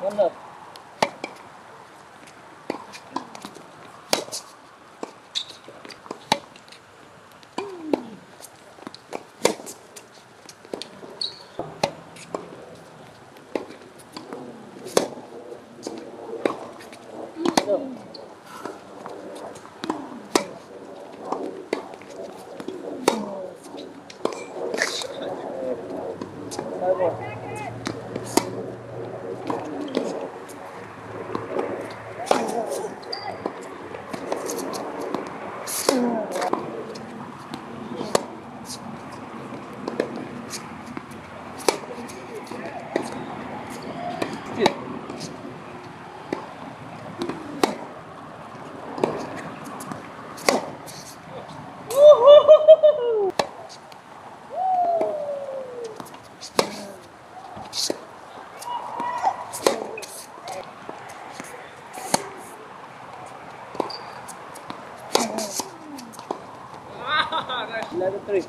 One love. Thank you. Ambil. That's level three.